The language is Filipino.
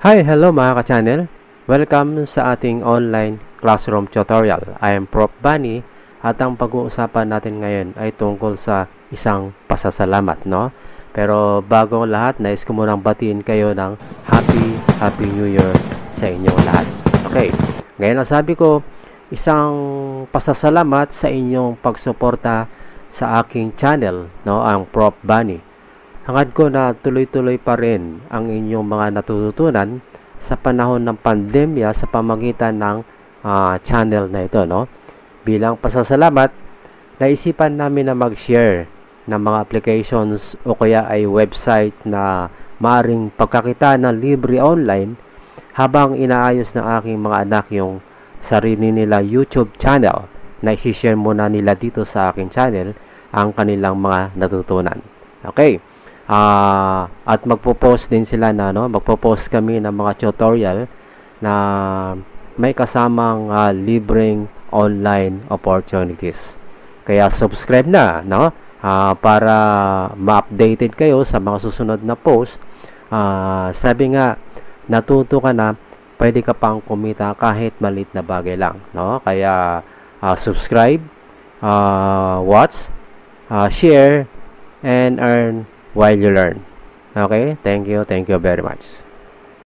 Hi, hello mga ka-channel. Welcome sa ating online classroom tutorial. I am Prof. Bani at ang pag-uusapan natin ngayon ay tungkol sa isang pasasalamat, no? Pero bago ang lahat, nais ko munang batiin kayo ng Happy, Happy New Year sa inyong lahat. Okay, ngayon ang sabi ko, isang pasasalamat sa inyong pagsuporta sa aking channel, no? Ang Prof. Bani. Hangad ko na tuloy-tuloy pa rin ang inyong mga natututunan sa panahon ng pandemya sa pamagitan ng uh, channel na ito. No? Bilang pasasalamat, naisipan namin na mag-share ng mga applications o kaya ay websites na maring pagkakita ng libre online habang inaayos ng aking mga anak yung sarili nila YouTube channel na isi-share muna nila dito sa aking channel ang kanilang mga natutunan. Okay. Uh, at magpo-post din sila na no, magpo-post kami ng mga tutorial na may kasamang uh, libreng online opportunities. Kaya subscribe na no uh, para ma-updated kayo sa mga susunod na post. Uh, sabi nga natuto ka na pwede ka pang kumita kahit malit na bagay lang no kaya uh, subscribe uh, watch uh, share and earn while you learn. Okay? Thank you. Thank you very much.